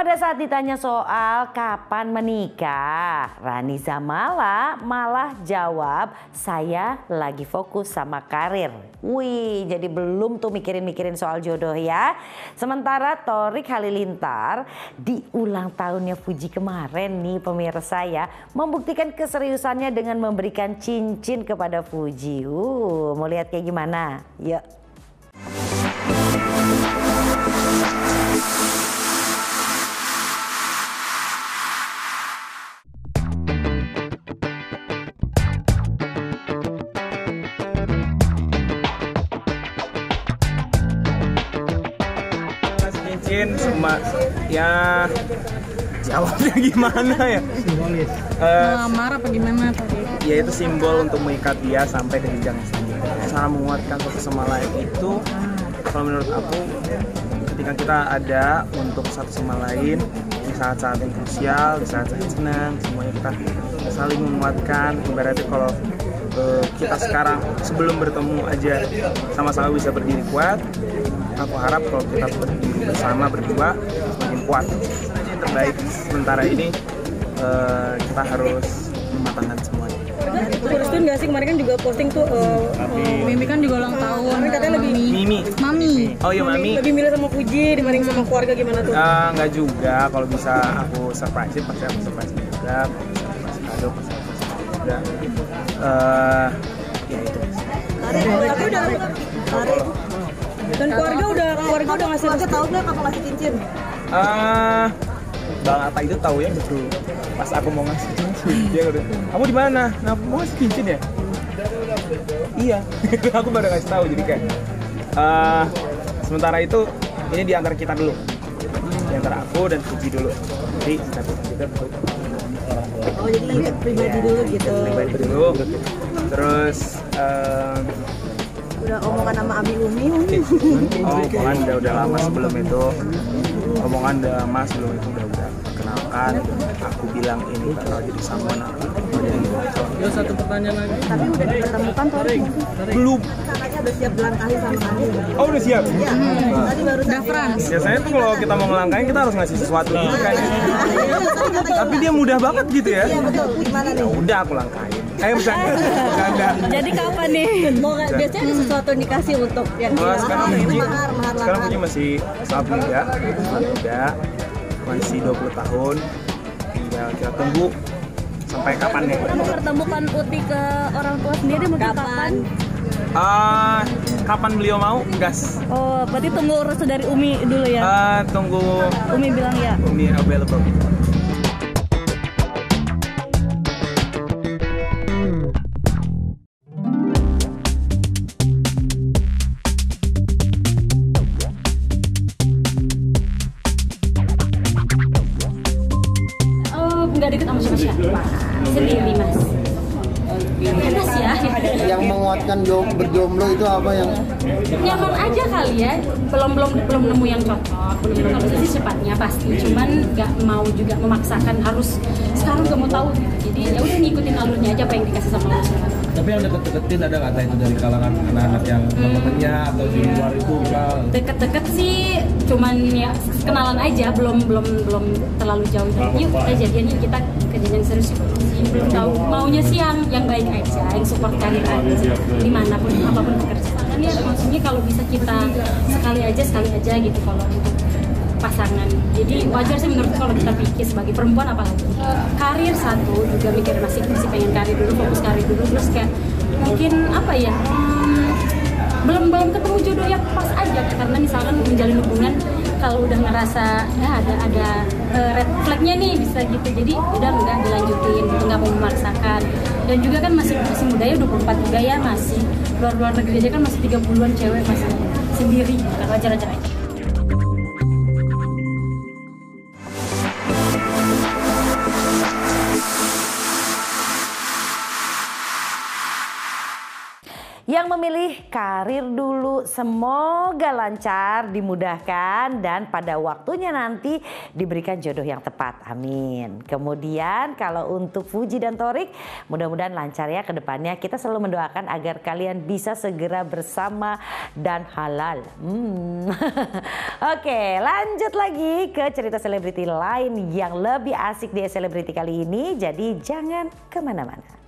Pada saat ditanya soal kapan menikah, Rani Zamala malah jawab, saya lagi fokus sama karir. Wih, jadi belum tuh mikirin-mikirin soal jodoh ya. Sementara Torik Halilintar di ulang tahunnya Fuji kemarin nih pemirsa ya, membuktikan keseriusannya dengan memberikan cincin kepada Fuji. Uh, mau lihat kayak gimana? Yuk. Cincin sama ya jawabnya gimana ya? Simbolis. Eh, Melamar apa gimana tadi? ya itu simbol untuk mengikat dia sampai ke jenjang selanjutnya cara menguatkan satu sama lain itu kalau menurut aku ketika kita ada untuk satu sama lain saat-saat yang krusial di saat-saat senang semuanya kita saling menguatkan ibaratnya kalau eh, kita sekarang sebelum bertemu aja sama-sama bisa berdiri kuat aku harap kalau kita berdiri bersama berdua semakin kuat yang terbaik sementara ini eh, kita harus mematangkan semuanya Restuin gak sih kemarin kan juga posting tuh uh, uh, Mimi oh iya mami Lebih milih sama Puji dibanding sama keluarga gimana tuh? Eh, nggak juga kalau bisa aku surprise pasti aku surprise juga kalau bisa aku kasih kado pasti aku kasih kado juga Eh, ya itu Tapi udah Dan keluarga udah keluarga udah ngasih Keluarga tahu nggak kamu ngasih cincin? Ah, Bang Atta itu tahu ya betul. Pas aku mau ngasih cincin, dia udah, kamu di mana? Nah, mau ngasih cincin ya? iya, aku baru ngasih tahu jadi kayak. ah, sementara itu ini di antara kita dulu, di antara aku dan Fuji dulu. Jadi kita kita untuk Oh jadi ingat pribadi dulu gitu. pribadi dulu. Terus eh, Udah omongan sama Abi Umi. oh omongan udah udah lama sebelum itu omongan udah lama sebelum itu udah udah kenalkan aku bilang ini bakal jadi someone aku. Mau jadi terus satu pertanyaan lagi? Tapi udah dipertemukan Torik. belum. Udah siap berlangkahi sama kamu. oh udah siap? Iya. Tadi baru Udah France biasanya tuh kalau kita mau ngelangkain kita harus ngasih sesuatu gitu kan tapi dia mudah banget gitu ya. Iya betul. Gimana nih? udah aku langkain. Eh bercanda bercanda. Jadi kapan nih? Mau biasanya ada sesuatu yang dikasih untuk yang mahar, mahar, mahar sekarang. Puji masih muda, sangat muda, masih 20 tahun. Tinggal kita tunggu sampai kapan ya. Mempertemukan Uti ke orang tua sendiri mungkin kapan? Ah, kapan beliau mau? Gas. Oh, berarti tunggu restu dari Umi dulu ya. Ah, tunggu Umi bilang ya. Umi available. Nggak deket sama siapa-siapa. Sendiri, Mas. Bebas ya. yang menguatkan jom, berjomblo itu apa yang Nyaman aja kali ya. Belum belum belum nemu yang cocok. Belum harus sih cepatnya pasti. Cuman nggak mau juga memaksakan harus sekarang nggak mau tahu gitu. Jadi ya udah ngikutin alurnya aja apa yang dikasih sama Allah tapi yang deket-deketin ada nggak itu dari kalangan anak-anak yang teman-temannya atau di luar itu misal Deket-deket sih cuman ya kenalan aja belum belum belum terlalu jauh yuk kita jadian yuk kita ke jenjang serius yuk. belum tahu maunya sih yang yang baik aja yang support karir aja di mana pun apa pun pekerjaan ya maksudnya kalau bisa kita sekali aja sekali aja gitu kalau untuk pasangan. Jadi wajar sih menurutku kalau kita pikir sebagai perempuan apalagi. Karir satu juga mikir masih masih pengen karir dulu fokus karir dulu terus kayak mungkin apa ya hmm, belum belum ketemu jodoh yang pas aja. Karena misalkan menjalin hubungan kalau udah ngerasa ya ada ada eh, red flagnya nih bisa gitu. Jadi udah nggak dilanjutin gitu nggak mau memaksakan. Dan juga kan masih masih muda ya 24 juga ya masih luar luar negeri aja kan masih 30-an cewek masih セミリーガラジャラじゃない Yang memilih karir dulu semoga lancar, dimudahkan dan pada waktunya nanti diberikan jodoh yang tepat. Amin. Kemudian kalau untuk Fuji dan Torik mudah-mudahan lancar ya ke depannya. Kita selalu mendoakan agar kalian bisa segera bersama dan halal. Hmm. Oke, lanjut lagi ke cerita selebriti lain yang lebih asik di selebriti kali ini. Jadi jangan ke mana-mana.